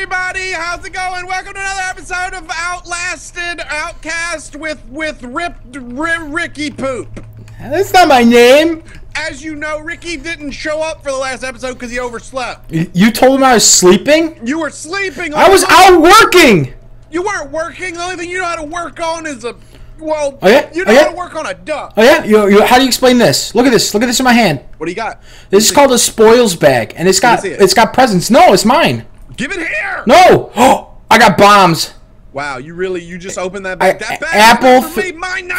everybody? How's it going? Welcome to another episode of Outlasted Outcast with with ripped R- Ricky Poop. That's not my name. As you know, Ricky didn't show up for the last episode because he overslept. You told him I was sleeping? You were sleeping. I was out working. You weren't working. The only thing you know how to work on is a well. Oh, yeah? You Oh, know how yeah? to work on a duck. Oh yeah? You, you, how do you explain this? Look at this. Look at this in my hand. What do you got? This is called a spoils bag, and it's got it. it's got presents. No, it's mine. Give it here. No. Oh, I got bombs. Wow, you really you just opened that bag. that bag apple, th-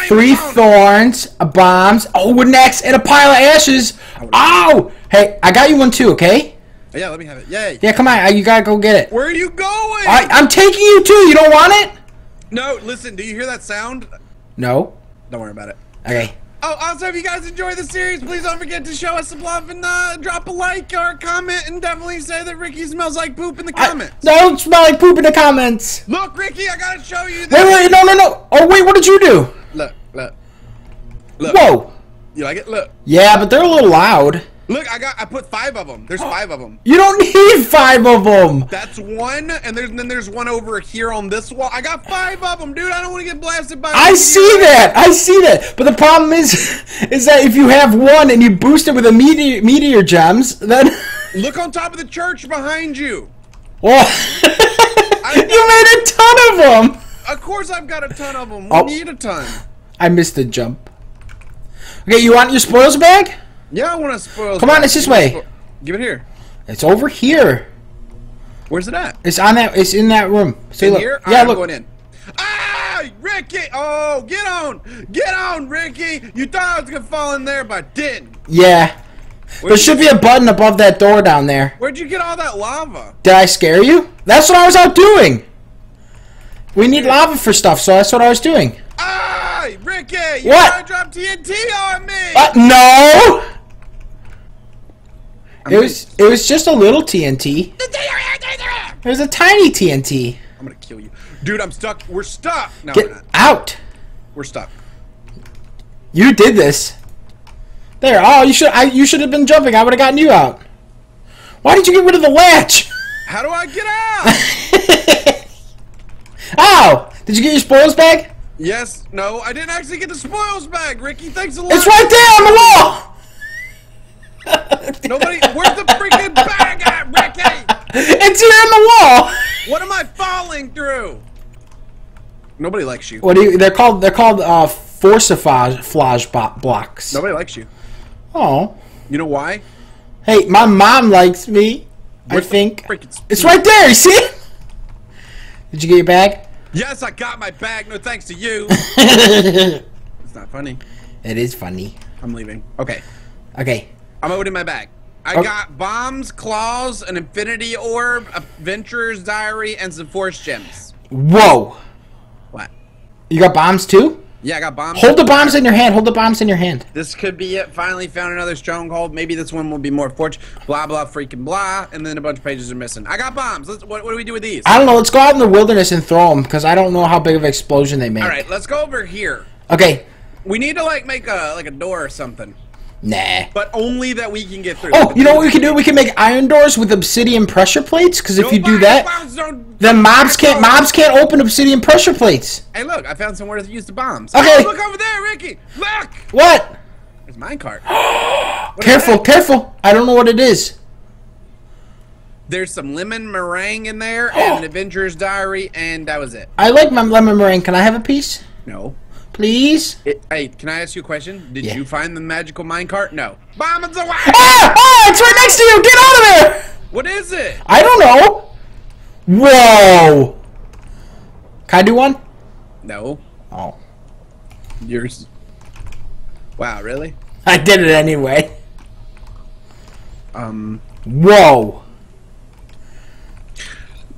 three thorns, a bombs, oh, wooden axe, and a pile of ashes. Oh, hey, I got you one too. Okay? Yeah, let me have it. Yay. Yeah, come on. You gotta go get it. Where are you going? I, I'm taking you too. You don't want it? no, listen. Do you hear that sound? No. Don't worry about it. Okay. Oh, also, if you guys enjoy the series, please don't forget to show us some love and uh, drop a like or a comment, and definitely say that Ricky smells like poop in the I, comments. don't smell like poop in the comments. Look, Ricky, I gotta show you. this. Wait, wait, no, no, no. Oh, wait, what did you do? Look, look, look. Whoa. You like it? Look, Yeah, but they're a little loud. Look. I got. I put five of them. There's five of them. You don't need five of them. That's one, and there's and then there's one over here on this wall. I got five of them, dude. I don't want to get blasted by. I see that. I see that. But the problem is, is that if you have one and you boost it with a meteor, meteor gems, then, Look on top of the church behind you. well, you made a ton of them. Of course, I've got a ton of them. We Oh. need a ton. I missed the jump. Okay, you want your spoils bag? Yeah, I want to spoil. Come on, it's this way. Give it here. It's over here. Where's it at? It's on that. It's in that room. See, in look. here? Yeah, I'm look. going in. Ah, Ricky! Oh, get on! Get on, Ricky! You thought I was gonna fall in there, but I didn't. Yeah. Where'd There should be a button above that door down there. Where'd you get all that lava? Did I scare you? That's what I was out doing. We need lava for stuff, so that's what I was doing. Ah, Ricky! You What? tried to drop TNT on me! Uh, no. I'm It was it was just a little TNT. gonna- It was a tiny TNT. I'm gonna kill you, dude. I'm stuck. We're stuck. No, Get we're not. out. We're stuck. You did this. There. Oh, you should I you should have been jumping. I would have gotten you out. Why did you get rid of the latch? How do I get out? Ow! Oh, did you get your spoils bag? yes. No, I didn't actually get the spoils bag, Ricky. Thanks a lot. It's right there on the wall. Nobody. Where's the freaking bag at, Ricky? It's here on the wall. What am I falling through? Nobody likes you. What do you? They're called. They're called uh, forcifage flage bo- blocks. Nobody likes you. Oh. You know why? Hey, my mom likes me. I Where's the think it's right there. You see? Did you get your bag? Yes, I got my bag. No thanks to you. it's not funny. It is funny. I'm leaving. Okay. Okay. I'm opening my bag. I Okay. got bombs, claws, an infinity orb, a adventurer's diary, and some force gems. Whoa. What? You got bombs too? Yeah, I got bombs. Hold the bombs in your hand. Hold the bombs in your hand. This could be it. Finally found another stronghold. Maybe this one will be more fortune. Blah blah freaking blah. And then a bunch of pages are missing. I got bombs. Let's. What, what do we do with these? I don't know. Let's go out in the wilderness and throw them because I don't know how big of an explosion they make. All right, let's go over here. Okay. We need to like make a like a door or something, Nah. but only that we can get through. Oh, you know what we can do? We can make iron doors with obsidian pressure plates. Because if you do that, then mobs can't mobs can't open obsidian pressure plates. Hey, look! I found somewhere to use the bombs. Okay. Oh, look over there, Ricky. Look. What? There's mine cart. Careful, careful. I don't know what it is. There's some lemon meringue in there and an adventurer's diary, and that was it. I like my lemon meringue. Can I have a piece, No. Please? It, hey, can I ask you a question? Did Yeah. you find the magical minecart? No. Bombs away! Ah! Ah! It's right next to you. Get out of there! What is it? I don't know. Whoa. Can I do one? No. Oh. Yours. Wow, really? I did it anyway. Um, Whoa.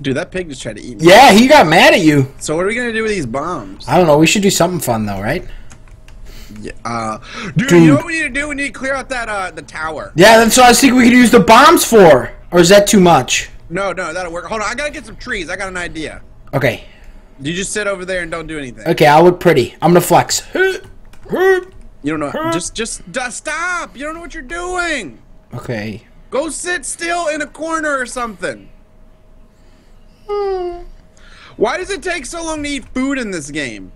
Dude, that pig just tried to eat me. Yeah, he got mad at you. So what are we gonna do with these bombs? I don't know. We should do something fun though, right? Yeah, uh, dude, Dude. you know what we need to do? We need to clear out that uh the tower. Yeah, that's what I was thinking we could use the bombs for. Or is that too much? No, no, that'll work. Hold on, I gotta get some trees. I got an idea. Okay. You just sit over there and don't do anything. Okay, I'll look pretty. I'm gonna flex. You don't know. Just, just, just stop. You don't know what you're doing. Okay. Go sit still in a corner or something. Why does it take so long to eat food in this game?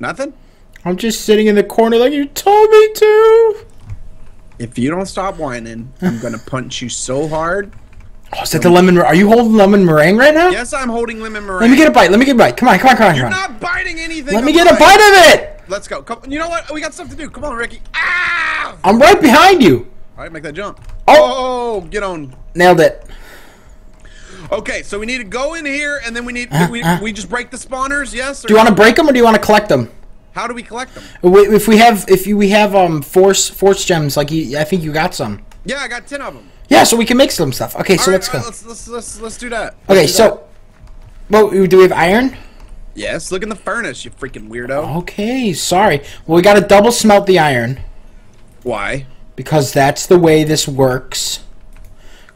Nothing? I'm just sitting in the corner like you told me to. If you don't stop whining, I'm gonna punch you so hard. Oh, is that the lemon? Are you holding lemon meringue right now? Yes, I'm holding lemon meringue. Let me get a bite. Let me get a bite. Come on, come on, come on, You're come on. not biting anything. Let me get a bite of it. Let's go. Come, you know what? We got stuff to do. Come on, Ricky. Ah! I'm right behind you. All right, make that jump. Oh. Oh, get on. Nailed it. Okay, so we need to go in here, and then we need Uh, we, uh. we just break the spawners. Yes. Or Do you want to break them or do you want to collect them? How do we collect them? If we have, if you, we have um force force gems, like you, I think you got some. Yeah, I got ten of them. Yeah, so we can make some stuff. Okay, so right, let's go. right, let's, let's let's let's do that. Okay, do so, well, do we have iron? yes, look in the furnace, you freaking weirdo. Okay, sorry. Well, we got to double smelt the iron Why? because that's the way this works.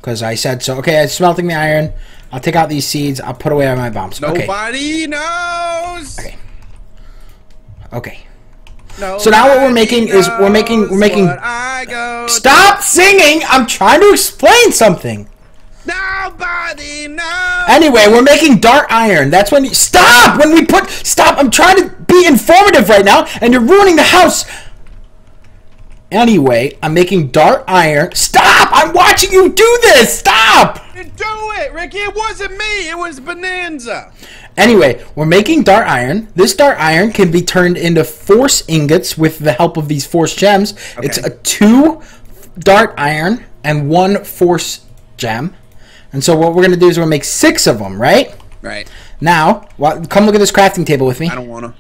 Because I said so. Okay, I'm smelting the iron. I'll take out these seeds. I'll put away my bombs. Okay. Nobody knows. Okay. Okay. No. So now what we're making is we're making- we're making- I go. Stop singing! I'm trying to explain something. Nobody knows. Anyway, we're making dark iron. That's when you stop when we put stop. I'm trying to be informative right now, and you're ruining the house. Anyway, I'm making dark iron. Stop! I'm watching you do this. Stop! Do it, Ricky. It wasn't me. It was Bonanza. Anyway, we're making dark iron. This dark iron can be turned into force ingots with the help of these force gems. It's a two dark iron and one force gem. And so what we're gonna do is we're gonna make six of them, right? Right. Now, come look at this crafting table with me. I don't wanna.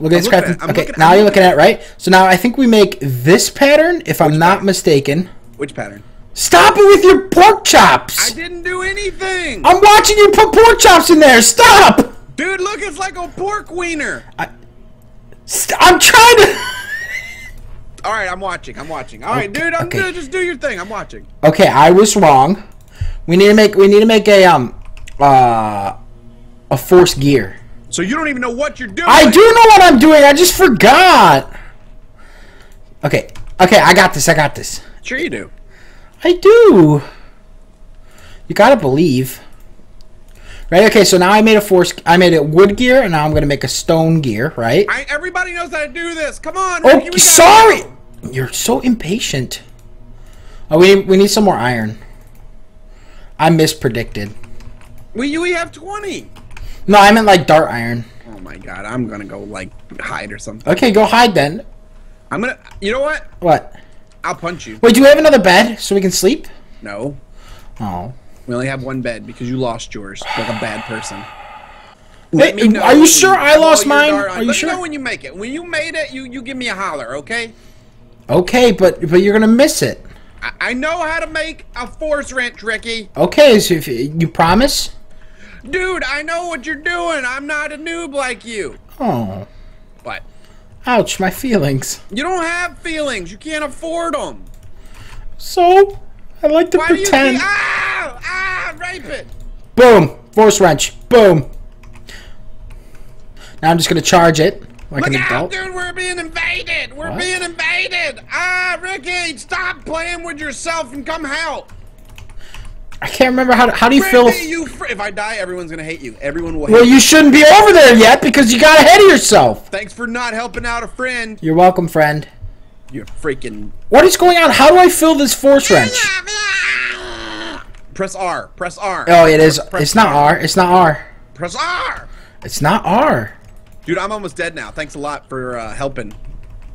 Look at this crafting. Okay, looking- now I'm you're looking at it, right? So now I think we make this pattern, if I'm not pattern? mistaken. Which pattern? Stop it with your pork chops! I didn't do anything. I'm watching you put pork chops in there. Stop! Dude, look, it's like a pork wiener. St- I'm trying to. All right, I'm watching. I'm watching. All right, Okay, dude, I'm okay. good. Just do your thing. I'm watching. Okay, I was wrong. We need to make we need to make a um uh a force gear. So you don't even know what you're doing. I do know what I'm doing. I just forgot. Okay. Okay, I got this. I got this. Sure you do. I do. You gotta believe. Right. Okay. So now I made a force. I made a wood gear, and now I'm gonna make a stone gear. Right. I, everybody knows how to do this. Come on. Oh, gotta sorry. go. You're so impatient. Oh, we need, we need some more iron. I mispredicted. We we have 20. No, I meant like dark iron. Oh my god, I'm gonna go like hide or something. Okay, go hide then. I'm gonna. You know what? What? I'll punch you. Wait, do we have another bed so we can sleep? No, Oh. we only have one bed because you lost yours like a bad person. Wait, me know are you sure I lost mine? Are you Let me know when you make it. When you made it, you you give me a holler, okay? Okay, but but you're gonna miss it. I, I know how to make a force wrench, Ricky. Okay, so if you promise. Dude, I know what you're doing. I'm not a noob like you. Oh, But ouch, my feelings. you don't have feelings. You can't afford them. So, I like to Why do you pretend. Ah! Ah! Rape it! Boom, force wrench. Boom. Now I'm just gonna charge it like Look an out, dude! We're being invaded. We're What? being invaded. Ah, Ricky, stop playing with yourself and come help. I can't remember how. To, how do you Ricky, feel? you fr- if I die, everyone's gonna hate you. Everyone will hate Well, you. you shouldn't be over there yet because you got ahead of yourself. Thanks for not helping out a friend. You're welcome, friend. You're freaking. What is going on? How do I fill this force wrench? Press R. Press R. Oh, it is. Press It's not R. It's not R. Press R. It's not R. Dude, I'm almost dead now. Thanks a lot for uh, helping,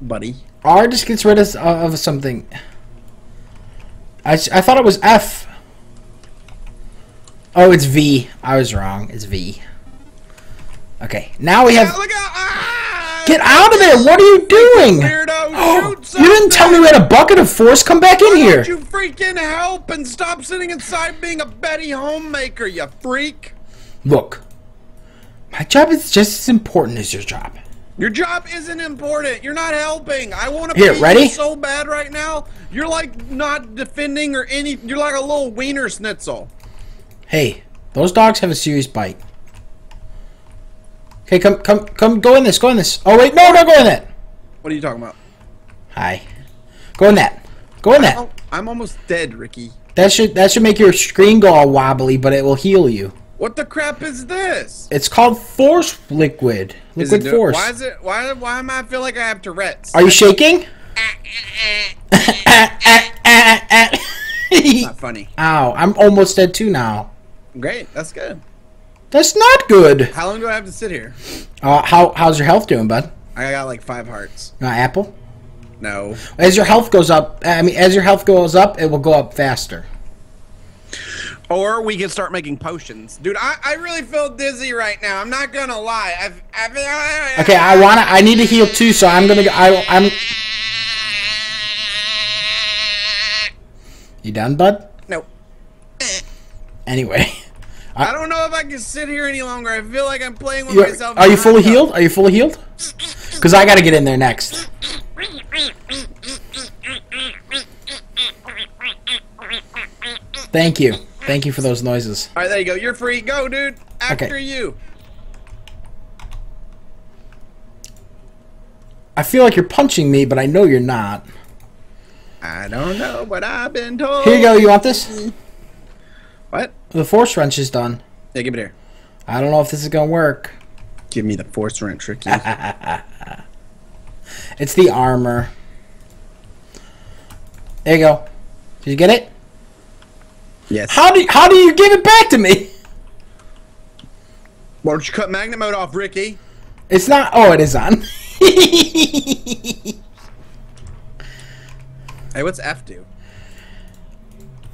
buddy. R just gets rid of, of something. I, I thought it was F. Oh, it's V. I was wrong. It's V. Okay, now we have. Ah! Get out of there! What are you doing? Weirdo! You didn't tell me we had a bucket of force. Come back in here. you freaking help and stop sitting inside being a Betty homemaker, you freak? Look, my job is just as important as your job. Your job isn't important. You're not helping. I want to Here, be ready? so bad right now. You're like not defending or any. You're like a little wiener schnitzel. Hey, those dogs have a serious bite. Okay, come, come, come. Go in this. Go in this. Oh wait, no, don't go in that. What are you talking about? Hi. Go in that. Go in that. Oh, I'm almost dead, Ricky. That should that should make your screen go all wobbly, but it will heal you. What the crap is this? It's called force liquid. Liquid force. Why is it? Why? Why am I feel like I have Tourette's? Are you shaking? Not funny. Ow, I'm almost dead too now. Great. That's good. That's not good. How long do I have to sit here? Uh, how how's your health doing, bud? I got like five hearts. Uh, apple. No. As your health goes up, I mean, as your health goes up, it will go up faster. Or we can start making potions, dude. I, I really feel dizzy right now. I'm not gonna lie. I've, I've Okay, I wanna. I need to heal too, so I'm gonna. go- I, I'm. You done, bud? No. Anyway, I don't know if I can sit here any longer. I feel like I'm playing with myself. are you fully healed? Are you fully healed? Because I gotta get in there next. Thank you. Thank you for those noises. All right, there you go. You're free. Go, dude. After Okay. you. I feel like you're punching me, but I know you're not. I don't know, but I've been told. Here you go. You want this? Mm. What? The force wrench is done. Yeah, give it here. I don't know if this is gonna work. Give me the force wrench, Ricky. It's the armor. There you go. Did you get it? yes. How do how do you give it back to me? Why don't you cut magnet mode off, Ricky? It's not. Oh, it is on. Hey, what's F do?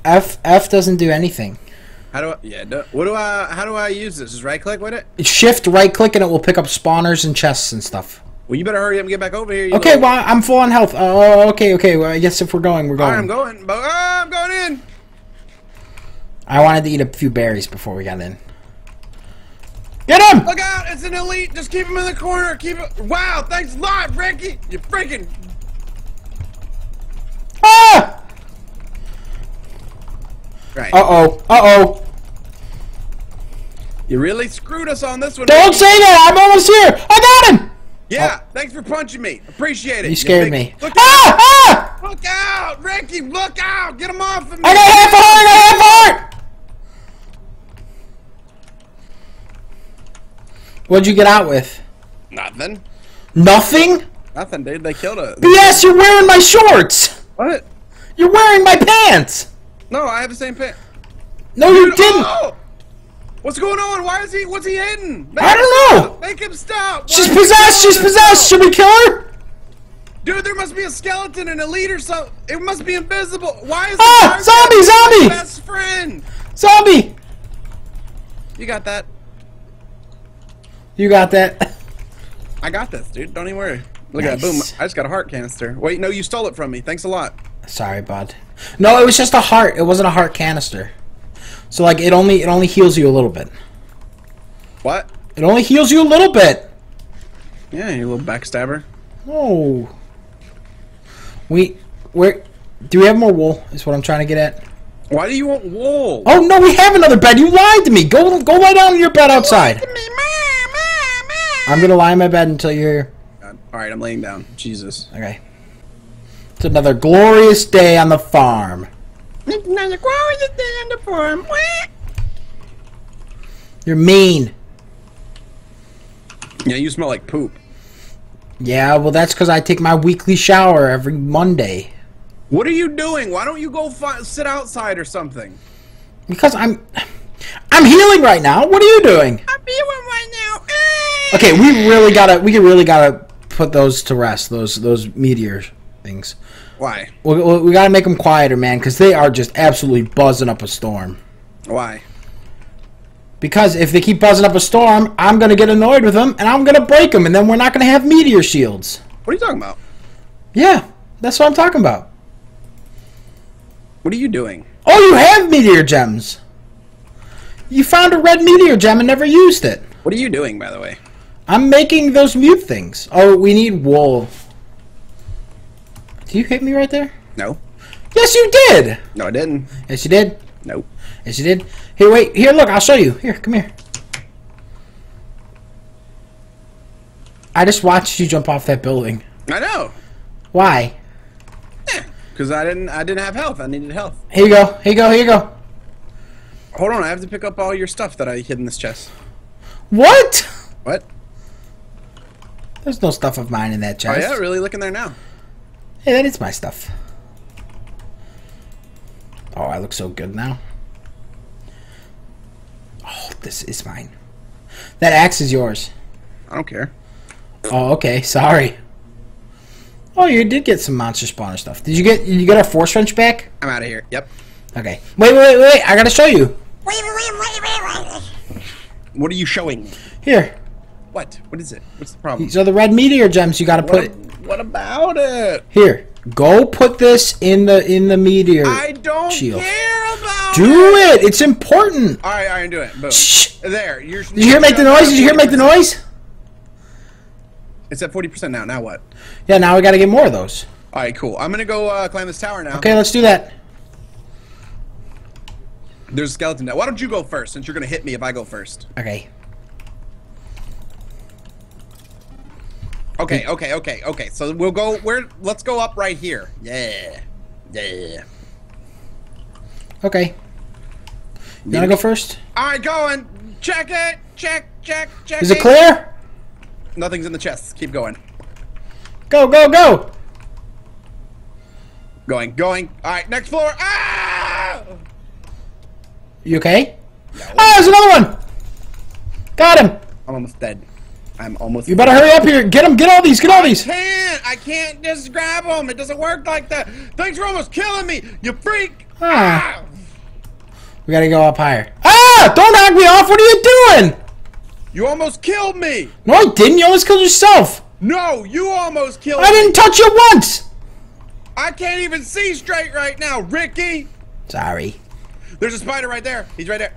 F F doesn't do anything. How do I? Yeah. Do, what do I? How do I use this? Just right click with it? Shift right click and it will pick up spawners and chests and stuff. Well, you better hurry up and get back over here. Okay, little- well I'm full on health. Oh, okay, okay. Well, I guess if we're going, we're going. right, I'm going. But, oh, I'm going in. I wanted to eat a few berries before we got in. Get him! Look out! It's an elite. Just keep him in the corner. Keep it. Wow! Thanks a lot, Ricky. You freaking. Ah! Right. Uh oh. Uh oh. You really screwed us on this one. Don't Ricky. say that. I'm almost here. I got him. Yeah. Thanks for punching me. Appreciate it. You scared big- me. Look out! Ah! Ah! Look out, Ricky! Look out! Get him off of me! I got half a heart. I got half a heart. What'd you get out with? Nothing. Nothing. Nothing, dude. They killed us. Yes, you're wearing my shorts. What? You're wearing my pants. No, I have the same pant. No, you Dude, didn't. oh! What's going on? Why is he? What's he hitting? Make I don't know. stop. Make him stop. Why She's possessed. She's possessed. Should we kill her? Dude, there must be a skeleton and a lead or something. It must be invisible. Why is Ah, the zombie, zombie! best friend? Zombie. You got that. You got that. I got this, dude. Don't even worry. Look at that. Boom. I just got a heart canister. Wait, no, you stole it from me. Thanks a lot. Sorry, bud. No, it was just a heart. It wasn't a heart canister. So like it only it only heals you a little bit. What? It only heals you a little bit. Yeah, you little backstabber. Oh. We where do we have more wool? Is what I'm trying to get at. Why do you want wool? Oh no, we have another bed. You lied to me. Go go lie down in your bed outside. I'm gonna lie in my bed until you're. All right, I'm laying down. Jesus. Okay. It's another glorious day on the farm. It's another glorious day on the farm. What? You're mean. Yeah, you smell like poop. Yeah, well that's because I take my weekly shower every Monday. What are you doing? Why don't you go fi- sit outside or something? Because I'm I'm healing right now. What are you doing? I'm feeling right now. Okay, we really gotta we really gotta put those to rest. Those those meteor things. Why? We, we we gotta make them quieter, man, because they are just absolutely buzzing up a storm. Why? Because if they keep buzzing up a storm, I'm gonna get annoyed with them and I'm gonna break them, and then we're not gonna have meteor shields. What are you talking about? Yeah, that's what I'm talking about. What are you doing? Oh, you have meteor gems. You found a red meteor gem and never used it. What are you doing, by the way? I'm making those mute things. Oh, we need wool. Did you hit me right there? No. Yes, you did. No, I didn't. Yes, you did. Nope. Yes, you did. Here, wait. Here, look. I'll show you. Here, come here. I just watched you jump off that building. I know. Why? Eh, because I didn't. I didn't have health. I needed health. Here you go. Here you go. Here you go. Hold on, I have to pick up all your stuff that I hid in this chest. What? What? There's no stuff of mine in that chest. Oh yeah, really? Look in there now. Hey, that is my stuff. Oh, I look so good now. Oh, this is mine. That axe is yours. I don't care. Oh, okay. Sorry. Oh, you did get some monster spawner stuff. Did you get? You get our force wrench back? I'm out of here. Yep. Okay. Wait, wait, wait, wait! I gotta show you. Wait, wait, wait, wait, wait. What are you showing me? Here. What? What is it? What's the problem? These are the red meteor gems you gotta What, put. what about it? Here. Go put this in the in the meteor. I don't Shield. care about Do it. It's important. All right, all right, do it. Boom. Shh. There. You're, Did you hear make the noise? Did you hear make the noise? It's at 40% now. Now what? Yeah. Now we gotta get more of those. All right, cool. I'm gonna go uh, climb this tower now. Okay, let's do that. There's a skeleton now. Why don't you go first, since you're gonna hit me if I go first? Okay. Okay, okay, okay, okay. So we'll go. Where? Let's go up right here. Yeah, yeah. Okay. You wanna go first? All right, going. Check it. Check, check, check. Is it clear? Nothing's in the chest. Keep going. Go, go, go! Going, going. All right, next floor. Ah! You okay? Yeah, Oh, there's another one! Got him! I'm almost dead. I'm almost. You better hurry up here. Get them. get all these, get all these! I can't. I can't just grab them. It doesn't work like that. Things are almost killing me. You freak. Ah. We gotta go up higher. Ah! Don't knock me off! What are you doing? You almost killed me. No, I didn't. You almost killed yourself. No, you almost killed I me. didn't touch you once! I can't even see straight right now, Ricky. Sorry. There's a spider right there. He's right there.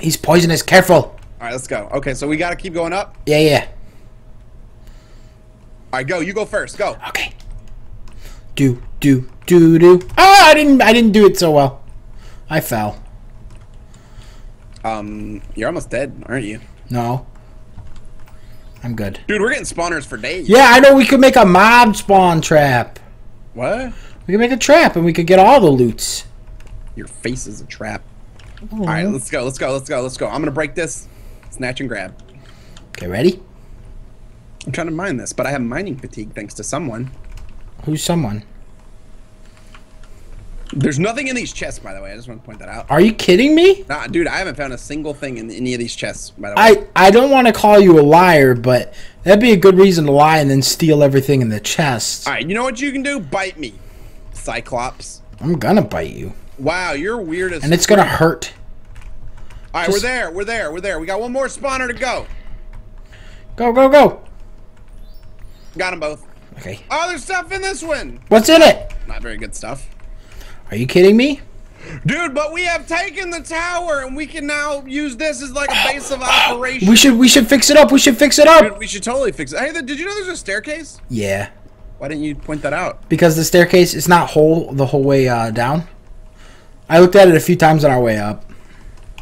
He's poisonous. Careful. All right, let's go. Okay, so we gotta keep going up. Yeah, yeah. All right, go. You go first. Go. Okay. Do, do, do, do. Ah, I didn't, I didn't do it so well. I fell. Um, you're almost dead, aren't you? No. I'm good. Dude, we're getting spawners for days. Yeah, I know we could make a mob spawn trap. What? We could make a trap and we could get all the loots. Your face is a trap. All right, let's go. Let's go. Let's go. Let's go. I'm gonna break this. Snatch and grab. Okay, ready? I'm trying to mine this, but I have mining fatigue thanks to someone. Who's someone? There's nothing in these chests, by the way. I just want to point that out. Are you kidding me? Nah, dude, I haven't found a single thing in any of these chests, by the way. I, I don't want to call you a liar, but that'd be a good reason to lie and then steal everything in the chest. All right, you know what you can do? Bite me, Cyclops. I'm gonna bite you. Wow, you're weird as. And it's gonna hurt. All right, just- we're there. We're there. We're there. We got one more spawner to go. Go, go, go. Got them both. Okay. Oh, there's stuff in this one. What's in it? Not very good stuff. Are you kidding me? Dude, but we have taken the tower, and we can now use this as like a base of operation. We should we should fix it up. We should fix it Dude, up. we should totally fix it. Hey, did you know there's a staircase? Yeah. Why didn't you point that out? Because the staircase is not whole the whole way uh, down. I looked at it a few times on our way up.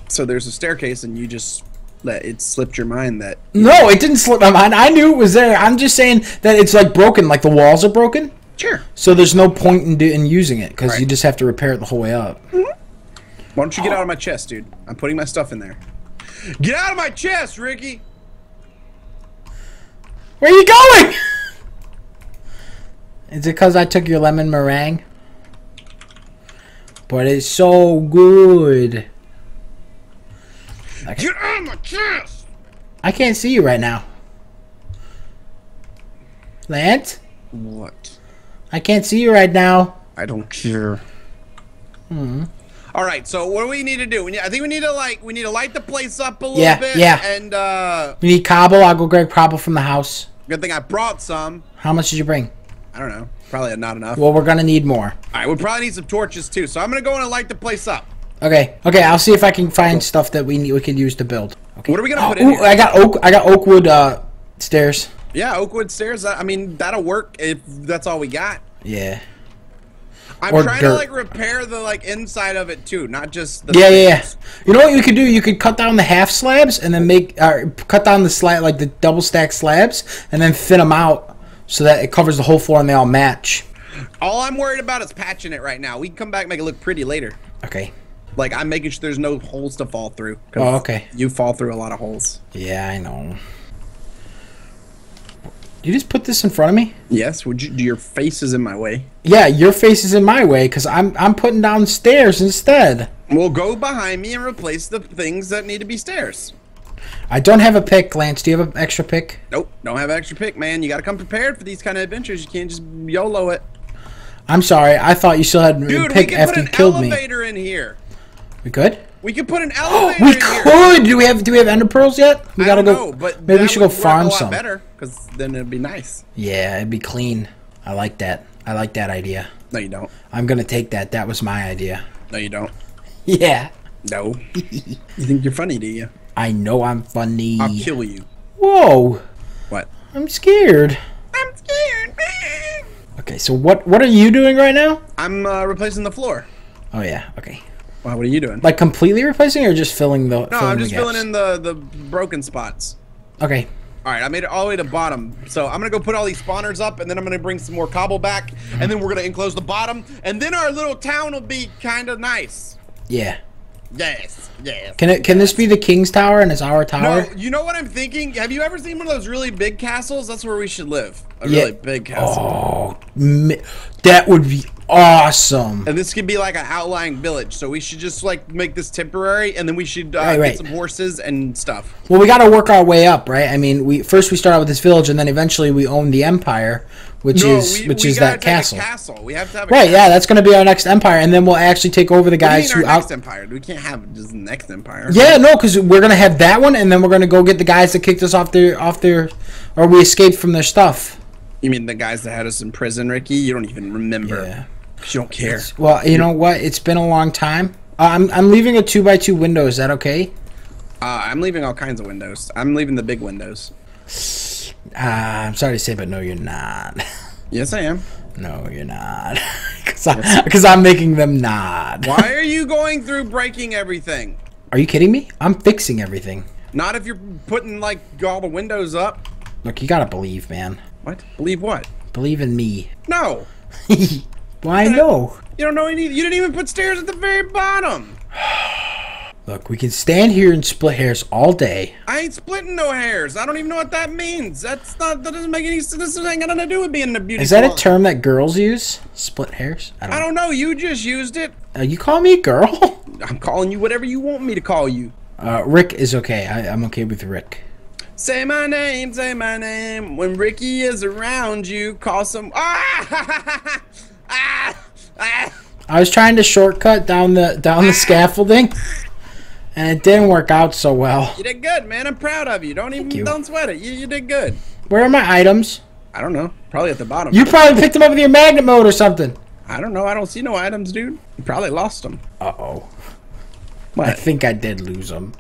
So there's a staircase, and you just let it slipped your mind that. No, it didn't slip my mind. I knew it was there. I'm just saying that it's like broken, like the walls are broken. Sure. So there's no point in, do- in using it because you just have to repair it the whole way up. Mm-hmm. Why don't you get out of my chest, dude? I'm putting my stuff in there. Get out of my chest, Ricky! Where are you going? Is it because I took your lemon meringue? But it's so good. Get out of my chest! I can't see you right now. Lance? What? I can't see you right now. I don't care. Hmm. All right, so what do we need to do? We need, I think we need to like we need to light the place up a little Yeah, bit. yeah. And uh, We need cobble. I'll go grab cobble from the house. good thing I brought some. How much did you bring? I don't know, probably not enough. Well, we're gonna need more. All right, we probably need some torches too. So I'm gonna go in and light the place up. Okay, okay. I'll see if I can find stuff that we need, we could use to build. Okay. What are we gonna put in Ooh, here? I got oak. I got oakwood uh, stairs. Yeah, Oakwood stairs. I mean, that'll work if that's all we got. Yeah. I'm Or trying to like repair the like inside of it too, not just the. Yeah, yeah, yeah. You know what you could do? You could cut down the half slabs and then make, uh, cut down the slab like the double stack slabs, and then thin them out so that it covers the whole floor and they all match. All I'm worried about is patching it right now. We can come back and make it look pretty later. Okay. Like I'm making sure there's no holes to fall through. Oh, okay. You fall through a lot of holes. Yeah, I know. You just put this in front of me? Yes. Would you? Your face is in my way. Yeah, your face is in my way because I'm I'm putting down stairs instead. Well, go behind me and replace the things that need to be stairs. I don't have a pick, Lance. Do you have an extra pick? Nope. Don't have an extra pick, man. You got to come prepared for these kind of adventures. You can't just YOLO it. I'm sorry. I thought you still had a Dude, we pick can after put you an killed me. elevator in here. We good? We could put an elevator we could. Do we have do we have ender pearls yet? We I gotta go. know, but maybe we should go farm a lot some. better because then it'd be nice. Yeah, it'd be clean. I like that. I like that idea. No, you don't. I'm gonna take that. That was my idea. No, you don't. Yeah. No. you think you're funny, do you? I know I'm funny. I'll kill you. Whoa. What? I'm scared. I'm scared. Okay, so what what are you doing right now? I'm uh, replacing the floor. Oh yeah. Okay. Wow, what are you doing? Like completely replacing or just filling the? no, I'm just filling in the the broken spots. Okay. All right, I made it all the way to bottom. So I'm gonna go put all these spawners up, and then I'm gonna bring some more cobble back, and then we're gonna enclose the bottom, and then our little town will be kind of nice. Yeah. Yes, yes. Can it? Can this be the king's tower and it's our tower? No, you know what I'm thinking? Have you ever seen one of those really big castles? That's where we should live. A Yeah. really big castle. Oh, that would be awesome. And this could be like an outlying village. So we should just like make this temporary, and then we should uh, Right, right. get some horses and stuff. Well, we got to work our way up, right? I mean, we first we start out with this village, and then eventually we own the empire, which is which is gotta that castle. castle. We have to have Right? castle. Yeah, that's going to be our next empire, and then we'll actually take over the What do you guys who our out. next empire. We can't have just the next empire. Yeah, no, because we're gonna have that one, and then we're gonna go get the guys that kicked us off their off their, or we escaped from their stuff. You mean the guys that had us in prison, Ricky? You don't even remember. Yeah. You don't care. Well, you know what? It's been a long time. Uh, I'm I'm leaving a two by two window. Is that okay? Uh, I'm leaving all kinds of windows. I'm leaving the big windows. Uh, I'm sorry to say, but no, you're not. Yes, I am. No, you're not. Because I'm making them nod. Why are you going through breaking everything? Are you kidding me? I'm fixing everything. Not if you're putting like all the windows up. Look, you gotta believe, man. What? Believe what? Believe in me. No. Why no? You don't know any. You didn't even put stairs at the very bottom. Look, we can stand here and split hairs all day. I ain't splitting no hairs. I don't even know what that means. That's not. That doesn't make any sense. This ain't got nothing to do with being a beauty. Is that a term that girls use? Split hairs? I don't. I don't know. You just used it. Uh, you call me a girl? I'm calling you whatever you want me to call you. Uh, Rick is okay. I, I'm okay with Rick. Say my name, say my name. When Ricky is around you, call some. Ah! ah! Ah! I was trying to shortcut down the down the scaffolding, and it didn't work out so well. You did good, man. I'm proud of you. Don't even you. don't sweat it. You, you did good. Where are my items? I don't know. Probably at the bottom. You probably picked them up with your magnet mode or something. I don't know. I don't see no items, dude. You probably lost them. Uh oh. What? I think I did lose them.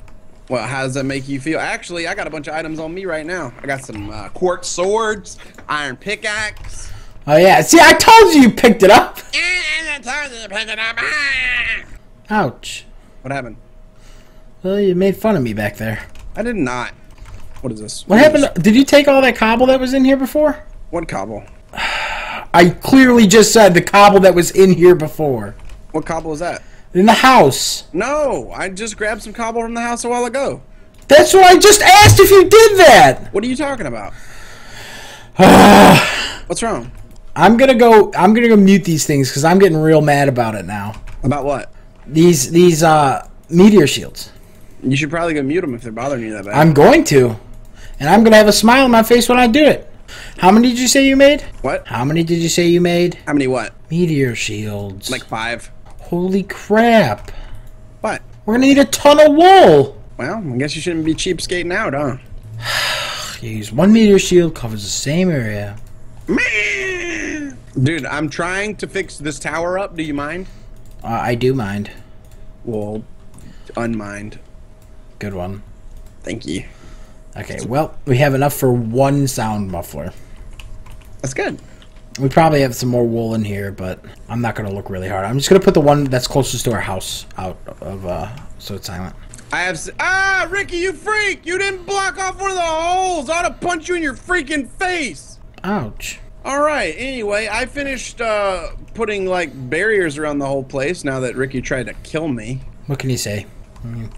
Well, how does that make you feel? Actually, I got a bunch of items on me right now. I got some uh, quartz swords, iron pickaxe. Oh yeah. See, I told you you picked it up. Ouch. What happened? Well, you made fun of me back there. I did not. What is this? What happened? Did you take all that cobble that was in here before? What cobble? I clearly just said the cobble that was in here before. What cobble is that? In the house. No, I just grabbed some cobble from the house a while ago. That's what I just asked if you did that. What are you talking about? What's wrong? I'm gonna go. I'm gonna go mute these things because I'm getting real mad about it now. About what? These these uh meteor shields. You should probably go mute them if they're bothering you that bad. I'm going to, and I'm gonna have a smile on my face when I do it. How many did you say you made? what? How many did you say you made? How many what? Meteor shields. Like five. Holy crap! What? We're gonna need a ton of wool. Well, I guess you shouldn't be cheap skating out, huh? Jeez, one meteor shield covers the same area. Man! Dude, I'm trying to fix this tower up. Do you mind? Uh, I do mind. Well, unmind. Good one. Thank you. Okay, well, we have enough for one sound muffler. That's good. We probably have some more wool in here, but I'm not gonna look really hard. I'm just gonna put the one that's closest to our house out of uh so it's silent. I have. S- ah, Ricky, you freak! You didn't block off one of the holes. I ought to punch you in your freaking face. Ouch. All right. Anyway, I finished uh, putting like barriers around the whole place. Now that Ricky tried to kill me, What can you say?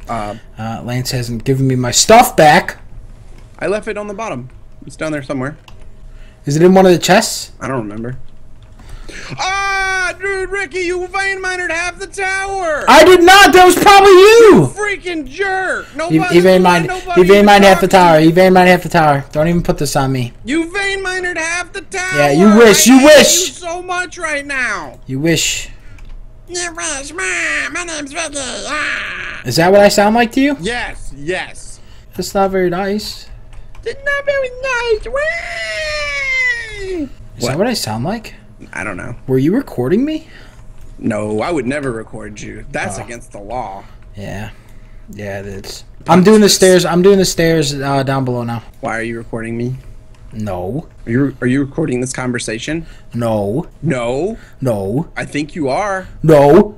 Uh, Uh, Lance hasn't given me my stuff back. I left it on the bottom. It's down there somewhere. Is it in one of the chests? I don't remember. Ah, dude, Ricky, you vein minered half the tower. I did not. That was probably you. freaking jerk. Nobody. he vein mined. He vein mined half the tower. He vein mined half the tower. Don't even put this on me. You vein minered half the tower. Yeah, you wish, I you wish. You so much right now. You wish. You wish, man. My name's Ricky. Ah. Is that what I sound like to you? Yes, yes. That's not very nice. It's not very nice. Whee! Is that what I sound like? I don't know. Were you recording me? No, I would never record you. That's Oh. against the law. Yeah. Yeah, it is. I'm doing the stairs. I'm doing the stairs uh, down below now. Why are you recording me? No. Are you are you recording this conversation? No. No, No. I think you are. No.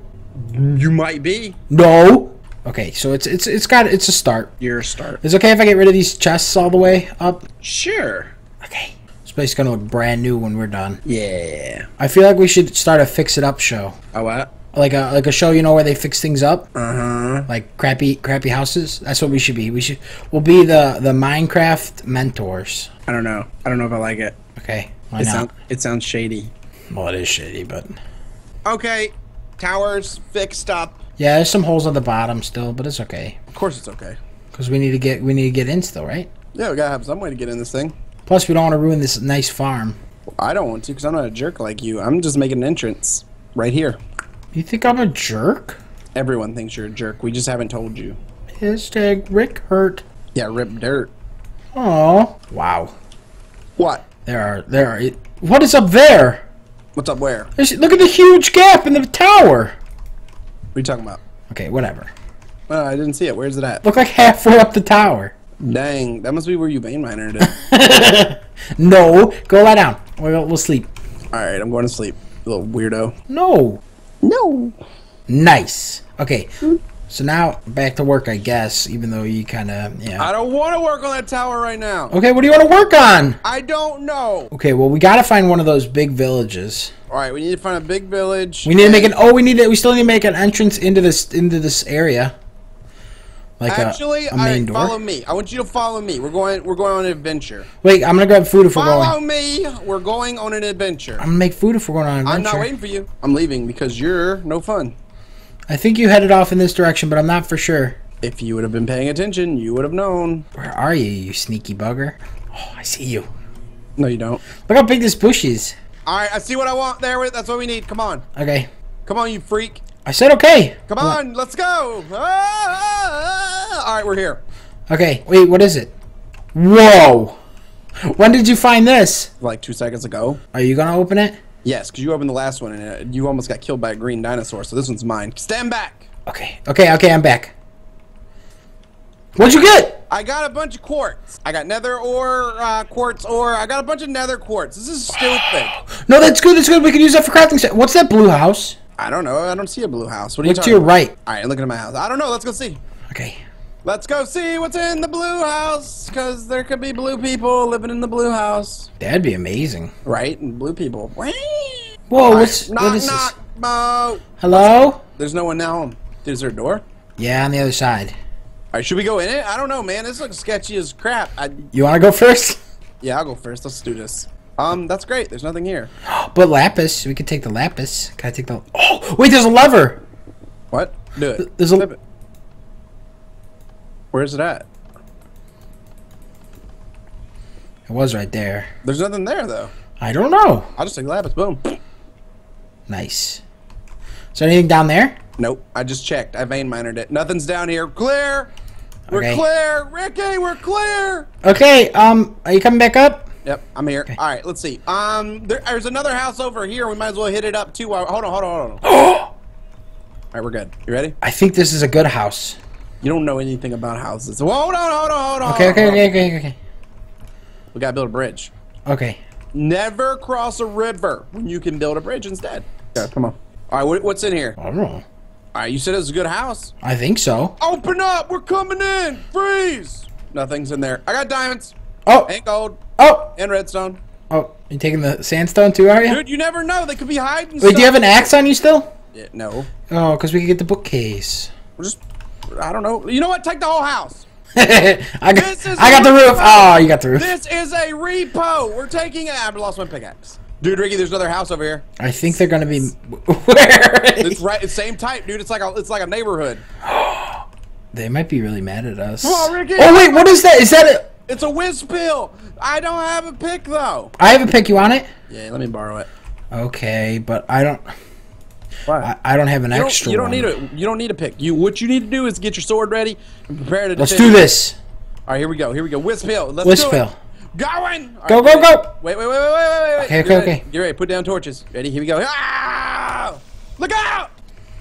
You might be. No. Okay, so it's it's it's got it's a start. You're a start. Is it okay if I get rid of these chests all the way up? Sure. Okay. This place is gonna look brand new when we're done. Yeah. I feel like we should start a fix it up show. Oh what? Like a like a show, you know, where they fix things up, Uh huh. like crappy crappy houses. That's what we should be. We should we'll be the the Minecraft mentors. I don't know. I don't know if I like it. Okay. Why It not? sounds it sounds shady. well, it is shady, but Okay. Towers fixed up. yeah, there's some holes on the bottom still, but it's okay Of course it's okay. because we need to get we need to get in still, right? Yeah, we gotta have some way to get in this thing. Plus, we don't want to ruin this nice farm. I don't want to because I'm not a jerk like you. I'm just making an entrance right here. You think I'm a jerk? Everyone thinks you're a jerk. We just haven't told you. Hashtag Rick hurt. Yeah, rip dirt. Oh wow. What? There are there are. What is up there? What's up? Where? There's, look at the huge gap in the tower. What are you talking about? Okay, whatever. Oh, I didn't see it. Where's it at? Look like halfway up the tower. Dang, that must be where you vein miner it. No, go lie down. We'll, we'll sleep. All right, I'm going to sleep. Little weirdo. No. No. Nice. Okay. Hmm. So now back to work, I guess. Even though you kind of yeah. I don't want to work on that tower right now. Okay, what do you want to work on? I don't know. Okay, well we gotta find one of those big villages. All right, we need to find a big village. We need to make an. Oh, we need to. We still need to make an entrance into this into this area. Like Actually, a, a main right, door. follow me. I want you to follow me. We're going. We're going on an adventure. Wait, I'm gonna grab food if we're Follow going. me. We're going on an adventure. I'm gonna make food if we're going on an adventure. I'm not waiting for you. I'm leaving because you're no fun. I think you headed off in this direction, but I'm not for sure. If you would have been paying attention, you would have known. Where are you, you sneaky bugger? Oh, I see you. No, you don't. Look how big this bush is. All right, I see what I want there. With that's what we need. Come on. Okay. Come on, you freak. I said okay. Come on, let's go. Ah, ah. All right, we're here. Okay, wait, what is it? Whoa! When did you find this? Like two seconds ago. Are you gonna open it? Yes, because you opened the last one and uh, you almost got killed by a green dinosaur. So this one's mine. Stand back. Okay, okay, okay, I'm back. What'd you get? I got a bunch of quartz. I got nether ore, uh, quartz ore. I got a bunch of nether quartz. This is stupid. No, that's good, that's good. We can use that for crafting set. What's that blue house? I don't know. I don't see a blue house. What are you Look to your about? right. All right, looking at my house. I don't know. Let's go see. Okay. Let's go see what's in the blue house, because there could be blue people living in the blue house. That'd be amazing. Right? And blue people. Whee! Whoa, All right, what's knock, what is knock, this? Mo. Hello? There's no one now. Is there a door? Yeah, on the other side. All right, should we go in it? I don't know, man. This looks sketchy as crap. I, You wanna go first? yeah, I'll go first. Let's do this. Um, that's great. There's nothing here. But lapis, we could take the lapis. Can I take the Oh wait, there's a lever! What? Do it. There's a-. Where's it at? It was right there. There's nothing there though. I don't know. I'll just take lapis. Boom. Nice. Is there anything down there? Nope. I just checked. I vein minered it. Nothing's down here. Clear. We're Okay. clear. Ricky, we're clear. Okay, um, are you coming back up? Yep, I'm here. All right, let's see. Um, there, there's another house over here. We might as well hit it up too. Hold on, hold on, hold on. All right, we're good. You ready? I think this is a good house. You don't know anything about houses. Well, hold on, hold on, hold on. Okay, okay, okay, okay, okay. We gotta build a bridge. Okay. Never cross a river when you can build a bridge instead. Yeah, come on. All right, what, what's in here? I don't know. All right, you said it was a good house. I think so. Open up! We're coming in! Freeze! Nothing's in there. I got diamonds Oh, and gold oh, and redstone. oh! You taking the sandstone too, are you? Dude, you never know. They could be hiding. Wait, do you have an axe on you still? Yeah, no. Oh, because we could get the bookcase. What Just, I don't know. You know what? Take the whole house. I got, I got the roof. Oh, you got the roof. This is a repo. We're taking it. I've lost my pickaxe. Dude, Ricky, there's another house over here. I think they're gonna be where? It's right. It's same type, dude. It's like a. It's like a neighborhood. They might be really mad at us. Come on, Ricky. Oh wait, what is that? Is that a? It's a whiz pill. I don't have a pick though. I have a pick. You want it? Yeah, let me borrow it. Okay, but I don't. What? I, I don't have an you extra. you don't one. need a. You don't need a pick. You what you need to do is get your sword ready and prepare to. Let's defend. do this. All right, here we go. Here we go. Whiz pill. Let's Whiz do pill. it. Going. All Go, go, wait. go. Wait, wait, wait, wait, wait, wait, wait. Okay, Get okay, ready. okay. Get ready. Put down torches. Ready? Here we go. Ah! Look out!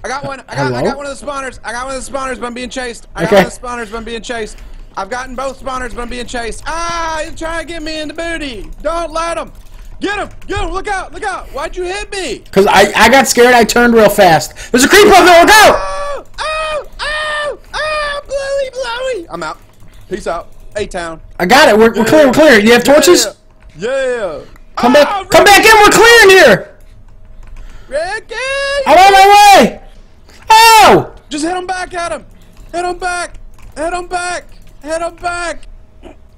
I got one. I got, I got one of the spawners. I got one of the spawners, but I'm being chased. I got Okay. one of the spawners, but I'm being chased. I've gotten both spawners, but I'm being chased. Ah! He's trying to get me in the booty. Don't let him. Get him. Get him. Look out. Look out. Why'd you hit me? Cause I I got scared. I turned real fast. There's a creeper up there. Look out! Oh! Oh! Oh! Oh! Bluey! Bluey! I'm out. Peace out. A-Town. I got it. We're, we're clear. We're clear. You have torches? Yeah. Come Oh, back. Ah, come back in. We're clearing here. Ricky! I'm on my way. Oh! Just hit him back at him. Hit him back. Hit him back. Hit him back.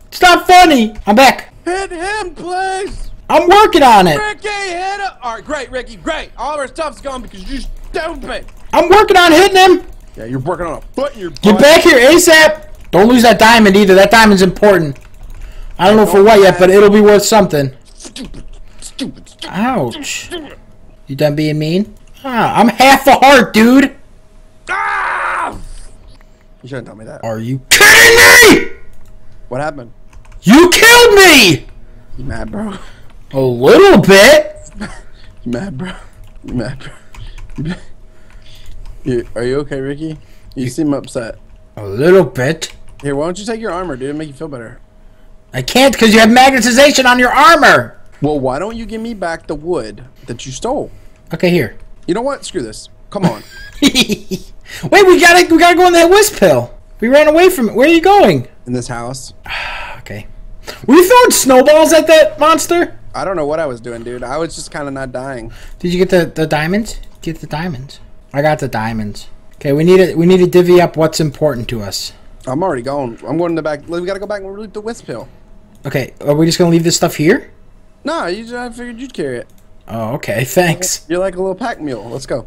It's not funny. I'm back. Hit him, please. I'm working on it. Ricky, hit him. All right, great, Ricky, great. All of our stuff's gone because you're stupid. I'm working on hitting him. Yeah, you're working on a foot in your Get back here ASAP. Don't lose that diamond either. That diamond's important. I don't know for what yet, but it'll be worth something. Stupid, stupid, stupid. Ouch. You done being mean? Ah, I'm half a heart, dude. Ah! You shouldn't tell me that. Are you kidding me? What happened? You killed me! You mad, bro? A little bit. You mad, bro? You mad, bro? You mad? You, are you okay, Ricky? You seem upset. A little bit. Here, why don't you take your armor, dude? It'll make you feel better. I can't because you have magnetization on your armor. Well, why don't you give me back the wood that you stole? Okay, here. You know what? Screw this. Come on. Wait, we gotta we gotta go on that whiz pill. We ran away from it. Where are you going? In this house. Okay. Were you throwing snowballs at that monster? I don't know what I was doing, dude. I was just kind of not dying. Did you get the, the diamonds? Get the diamonds. I got the diamonds. Okay, we need to we need to divvy up what's important to us. I'm already going. I'm going to the back. We gotta go back and loot the wisp pill. Okay, are we just gonna leave this stuff here? No, you. just- I figured you'd carry it. Oh, okay. Thanks. You're like a little pack mule. Let's go.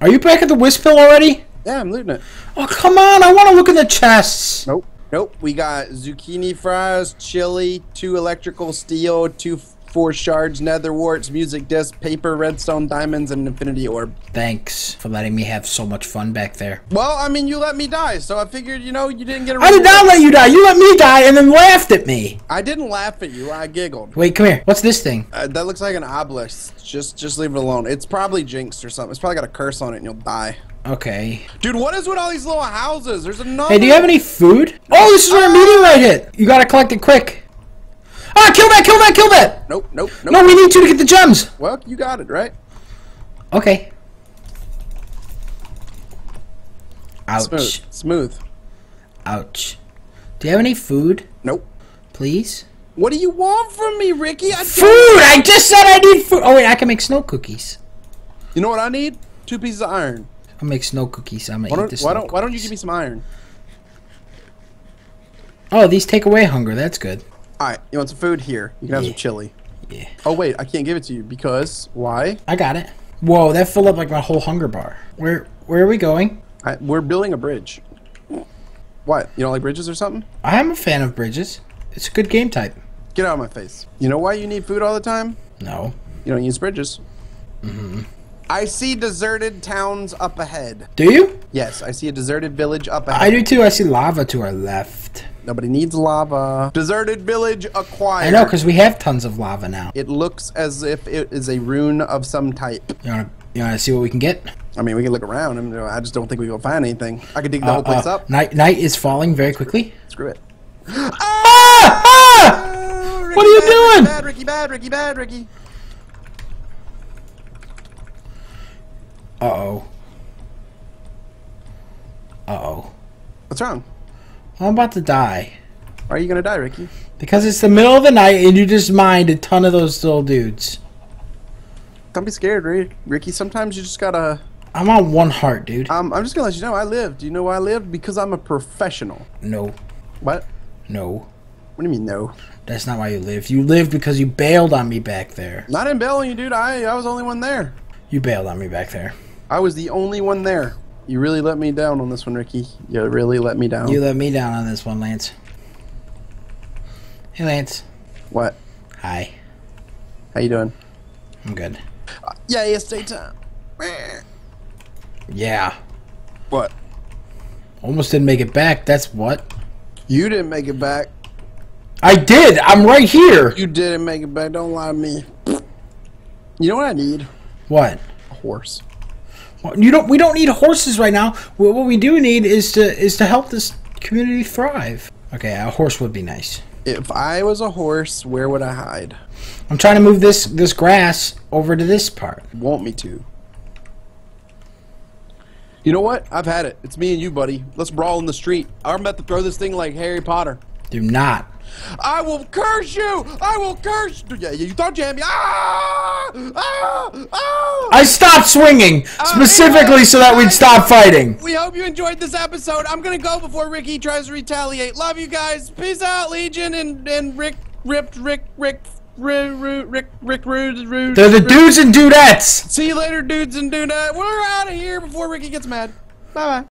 Are you back at the whiz pill already? Yeah, I'm looting it. Oh, come on! I want to look in the chests. Nope. Nope. We got zucchini fries, chili, two electrical steel, two four shards, nether warts, music disc, paper, redstone, diamonds, and infinity orb. Thanks for letting me have so much fun back there. Well, I mean, you let me die, so I figured, you know, you didn't get a I did not let you die. You let me die and then laughed at me. I didn't laugh at you. I giggled. Wait, come here. What's this thing? Uh, that looks like an obelisk. Just, just leave it alone. It's probably jinxed or something. It's probably got a curse on it, and you'll die. Okay. Dude, what is with all these little houses? There's another. Hey, do you have any food? Oh, this is where a meteorite hit. You gotta collect it quick. Ah, kill that! Kill that! Kill that! Nope, nope, nope. No, we need you to get the gems. Well, you got it right. Okay. Ouch. Smooth, smooth. Ouch. Do you have any food, Nope. please? What do you want from me, Ricky? I Food! I just said I need food. Oh wait, I can make snow cookies. You know what I need? Two pieces of iron. I'll make snow cookies. I'm gonna Why eat snow why don't, why don't you give me some iron? Oh, these take away hunger. That's good. All right, you want some food here? You can have Yeah. some chili. Yeah. Oh wait, I can't give it to you because why? I got it. Whoa, that filled up like my whole hunger bar. Where where are we going? I, we're building a bridge. What? You don't like bridges or something? I am a fan of bridges. It's a good game type. Get out of my face. You know why you need food all the time? No. You don't use bridges. Mm-hmm. I see deserted towns up ahead. Do you? Yes, I see a deserted village up ahead. I do too. I see lava to our left. Nobody needs lava. Deserted village acquired. I know, because we have tons of lava now. it looks as if it is a rune of some type. You wanna you wanna see what we can get? I mean, we can look around. and I just don't think we will find anything. I could dig the Uh, whole place uh, up. Night night is falling very quickly. Screw it. Ah! Ah! Oh, What are you Ricky, doing? Bad, Ricky, bad, Ricky, bad, Ricky. Uh oh. Uh oh. What's wrong? I'm about to die. Why are you gonna die, Ricky? Because it's the middle of the night and you just mined a ton of those little dudes. Don't be scared, Rick. Ricky. Sometimes you just gotta. I'm on one heart, dude. Um, I'm just gonna let you know I lived. Do you know why I lived? Because I'm a professional. No, What? no. What do you mean no? That's not why you lived. You lived because you bailed on me back there. Not in bailing you, dude. I I was the only one there. You bailed on me back there. I was the only one there. You really let me down on this one, Ricky. You really let me down. You let me down on this one, Lance. Hey, Lance. what? Hi. How you doing? I'm good. Yeah, it's daytime. Yeah. What? Almost didn't make it back. That's what. You didn't make it back. I did. I'm right here. You didn't make it back. Don't lie to me. You know what I need? What? A horse. You don't. We don't need horses right now. What what we do need is to is to help this community thrive. Okay, a horse would be nice. If I was a horse, where would I hide? I'm trying to move this this grass over to this part. Want me to? You know what? I've had it. It's me and you, buddy. Let's brawl in the street. I'm about to throw this thing like Harry Potter. Do not. I will curse you! I will curse Yeah, you thought jammy. Ah! Ah! Ah! I stopped swinging specifically so that we'd stop fighting. We hope you enjoyed this episode. I'm gonna go before Ricky tries to retaliate. Love you guys. Peace out, Legion and and Rick ripped Rick Rick Rick Rick Rick Rude Rude. They're the dudes and dudettes. See you later, dudes and dudettes. We're out of here before Ricky gets mad. Bye bye.